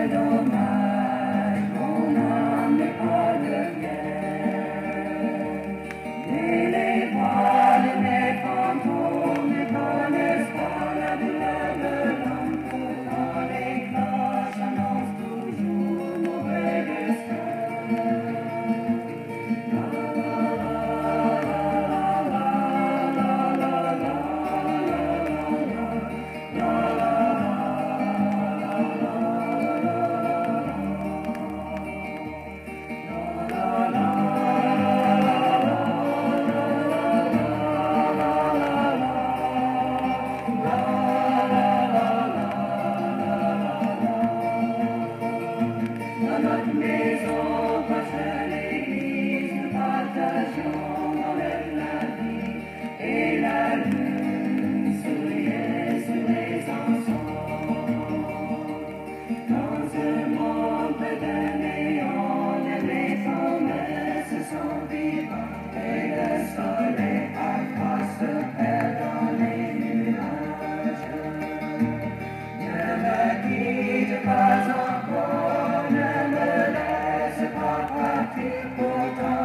I don't know. people